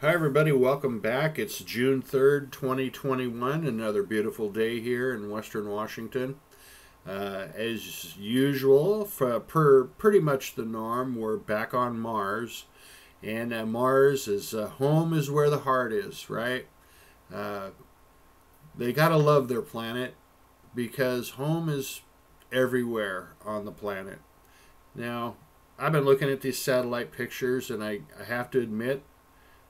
Hi, everybody. Welcome back. It's June 3rd, 2021. Another beautiful day here in Western Washington. Uh, as usual, for, per pretty much the norm, we're back on Mars. And uh, Mars is uh, home is where the heart is, right? Uh, they got to love their planet because home is everywhere on the planet. Now, I've been looking at these satellite pictures, and I, I have to admit,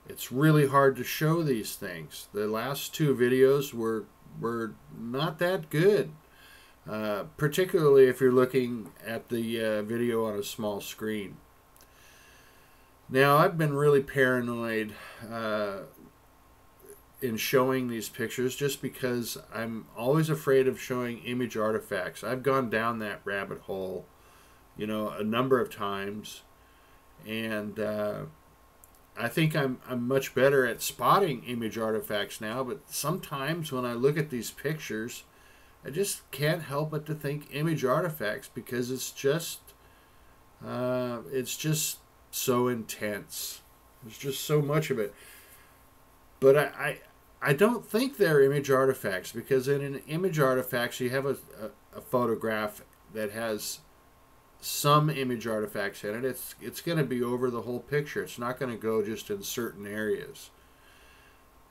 it's really hard to show these things. The last two videos were were not that good, uh, particularly if you're looking at the uh, video on a small screen. Now I've been really paranoid uh, in showing these pictures just because I'm always afraid of showing image artifacts. I've gone down that rabbit hole, you know, a number of times, and uh, I think I'm I'm much better at spotting image artifacts now, but sometimes when I look at these pictures, I just can't help but to think image artifacts because it's just uh, it's just so intense. There's just so much of it. But I, I I don't think they're image artifacts because in an image artifacts you have a, a, a photograph that has some image artifacts in it, it's it's going to be over the whole picture. It's not going to go just in certain areas.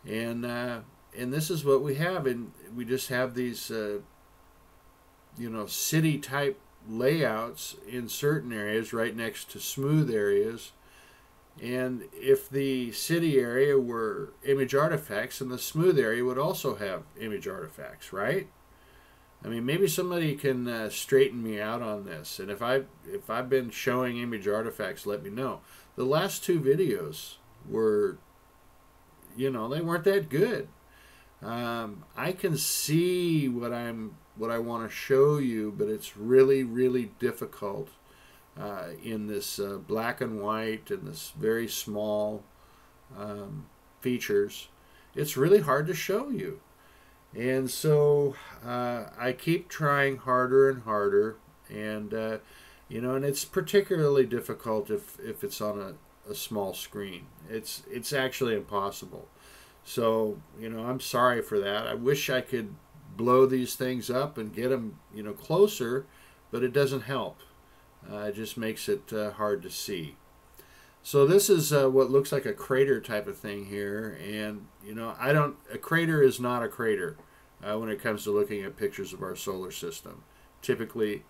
And uh, and this is what we have, and we just have these, uh, you know, city type layouts in certain areas, right next to smooth areas. And if the city area were image artifacts, then the smooth area would also have image artifacts, right? I mean, maybe somebody can uh, straighten me out on this. And if I if I've been showing image artifacts, let me know. The last two videos were, you know, they weren't that good. Um, I can see what I'm what I want to show you, but it's really really difficult uh, in this uh, black and white and this very small um, features. It's really hard to show you. And so uh, I keep trying harder and harder, and uh, you know, and it's particularly difficult if if it's on a, a small screen. It's it's actually impossible. So you know, I'm sorry for that. I wish I could blow these things up and get them you know closer, but it doesn't help. Uh, it just makes it uh, hard to see. So this is uh, what looks like a crater type of thing here, and you know, I don't. A crater is not a crater uh, when it comes to looking at pictures of our solar system. Typically,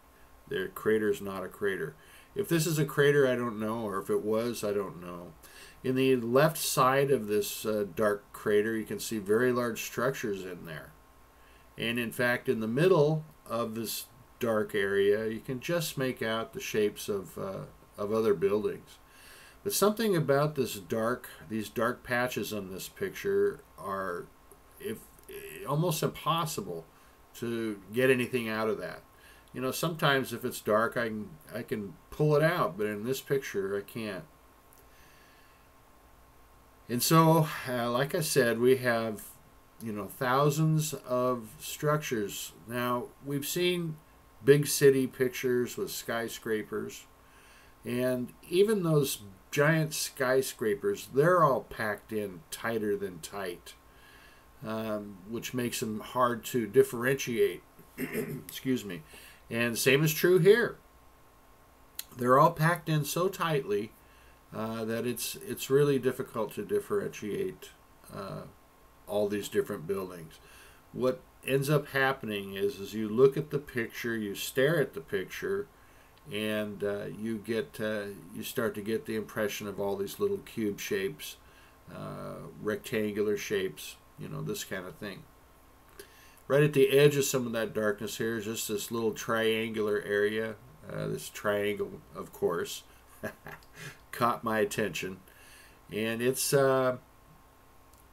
the crater is not a crater. If this is a crater, I don't know, or if it was, I don't know. In the left side of this uh, dark crater, you can see very large structures in there. And in fact, in the middle of this dark area, you can just make out the shapes of, uh, of other buildings. But something about this dark, these dark patches on this picture are, if almost impossible to get anything out of that. You know, sometimes if it's dark, I can I can pull it out, but in this picture, I can't. And so, uh, like I said, we have, you know, thousands of structures. Now, we've seen big city pictures with skyscrapers, and even those giant skyscrapers, they're all packed in tighter than tight um, which makes them hard to differentiate. Excuse me. And same is true here. They're all packed in so tightly uh, that it's it's really difficult to differentiate uh, all these different buildings. What ends up happening is, as you look at the picture, you stare at the picture, and uh, you get uh, you start to get the impression of all these little cube shapes, uh, rectangular shapes, you know, this kind of thing. Right at the edge of some of that darkness here is just this little triangular area. Uh, this triangle, of course, caught my attention. And it's uh,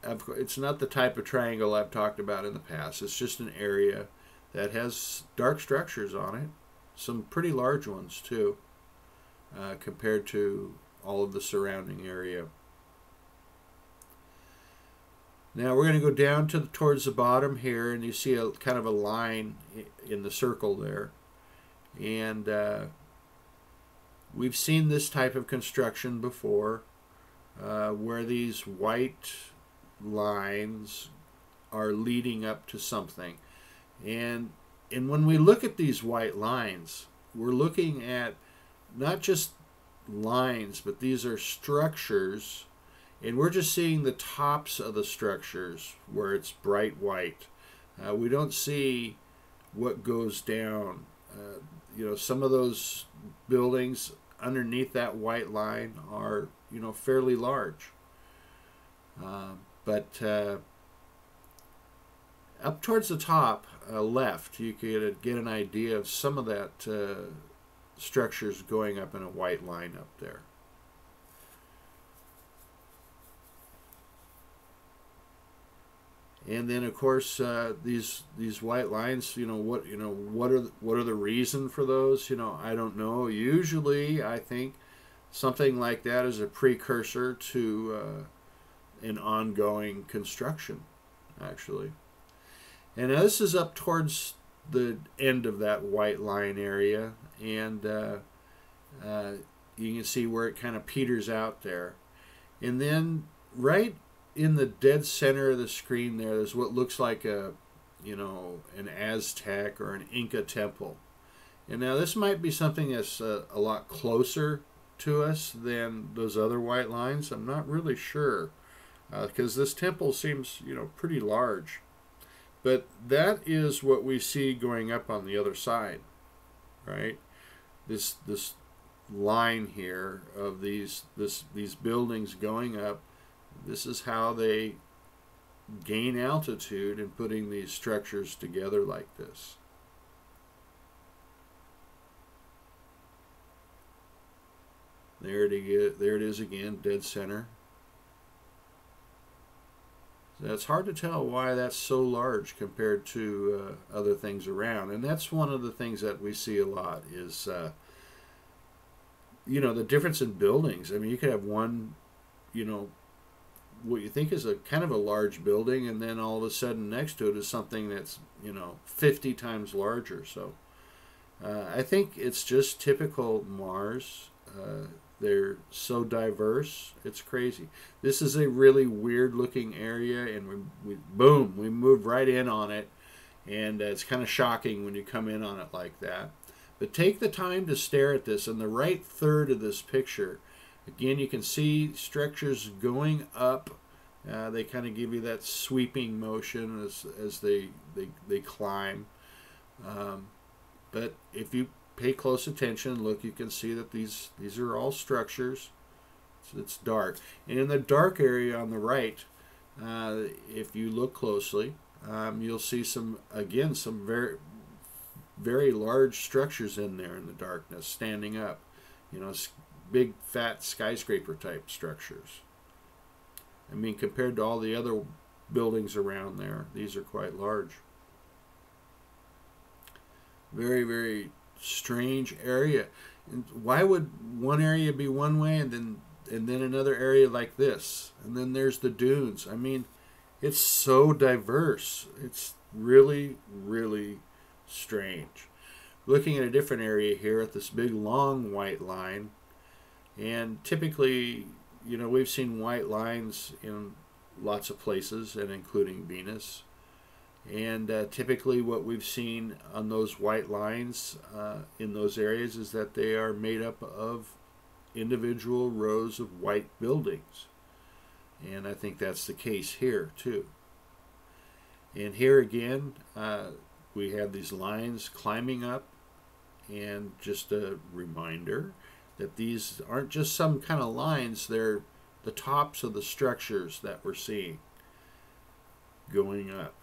it's not the type of triangle I've talked about in the past. It's just an area that has dark structures on it, some pretty large ones too, uh, compared to all of the surrounding area. Now we're going to go down to the, towards the bottom here, and you see a kind of a line in the circle there. And uh, we've seen this type of construction before. uh, where these white lines are leading up to something. And and when we look at these white lines, we're looking at not just lines, but these are structures, and we're just seeing the tops of the structures where it's bright white. Uh, we don't see what goes down. Uh, you know, some of those buildings underneath that white line are, you know, fairly large. Uh, but uh, up towards the top uh, left, you could get an idea of some of that uh, structures going up in a white line up there. And then, of course, uh, these these white lines. You know what? You know what are what are the reason for those? You know, I don't know. Usually, I think something like that is a precursor to uh, an ongoing construction, actually. And this is up towards the end of that white line area, and uh, uh, you can see where it kind of peters out there. And then right in the dead center of the screen there, there's what looks like a, you know, an Aztec or an Inca temple. And now this might be something that's a, a lot closer to us than those other white lines. I'm not really sure because uh, this temple seems, you know, pretty large. But that is what we see going up on the other side, right? This this line here of these this these buildings going up. This is how they gain altitude in putting these structures together like this. There it, there it is again, dead center. It's hard to tell why that's so large compared to uh, other things around, and that's one of the things that we see a lot is, uh, you know, the difference in buildings. I mean, you could have one, you know, what you think is a kind of a large building, and then all of a sudden next to it is something that's you know 50 times larger. So uh, I think it's just typical Mars. They're so diverse. It's crazy. This is a really weird looking area, and we, we boom, we move right in on it. And uh, it's kind of shocking when you come in on it like that. But take the time to stare at this. In the right third of this picture, again, you can see structures going up. Uh, they kind of give you that sweeping motion as, as they, they, they climb. Um, but if you pay close attention, look, you can see that these these are all structures. So it's dark, and in the dark area on the right, uh, if you look closely, um, you'll see some again some very very large structures in there in the darkness, standing up. You know, big fat skyscraper type structures. I mean, compared to all the other buildings around there, these are quite large. Very, very strange area. Why would one area be one way and then and then another area like this? And then there's the dunes. I mean, it's so diverse. It's really, really strange. Looking at a different area here at this big long white line, and typically, you know, we've seen white lines in lots of places, and including Venus. And uh, typically, what we've seen on those white lines uh, in those areas is that they are made up of individual rows of white buildings. And I think that's the case here, too. And here again, uh, we have these lines climbing up, and just a reminder that these aren't just some kind of lines, they're the tops of the structures that we're seeing going up.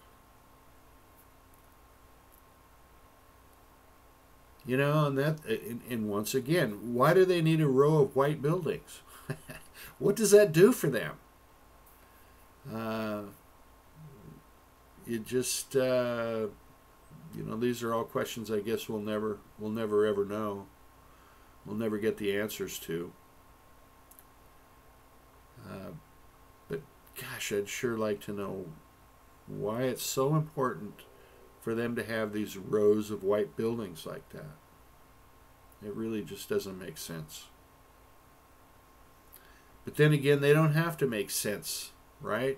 You know, and that, and, and once again, why do they need a row of white buildings? what does that do for them? Uh, it just, uh, you know, these are all questions I guess we'll never, we'll never ever know. We'll never get the answers to. Uh, but gosh, I'd sure like to know why it's so important for them to have these rows of white buildings like that. It really just doesn't make sense. But then again, they don't have to make sense, right?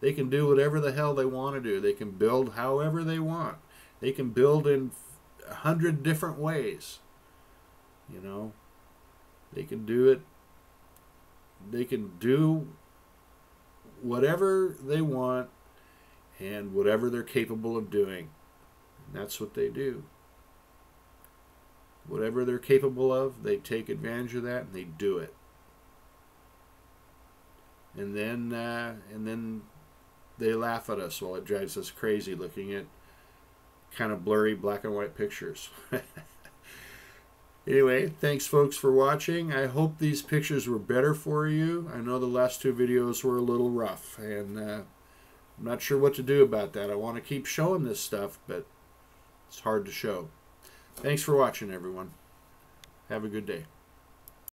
They can do whatever the hell they want to do. They can build however they want. They can build in a hundred different ways. You know, they can do it. They can do whatever they want and whatever they're capable of doing. That's what they do. Whatever they're capable of, they take advantage of that and they do it. And then, uh, and then they laugh at us while it drives us crazy looking at kind of blurry black and white pictures. anyway, thanks folks for watching. I hope these pictures were better for you. I know the last two videos were a little rough and uh, I'm not sure what to do about that. I want to keep showing this stuff, but it's hard to show. Thanks for watching, everyone. Have a good day.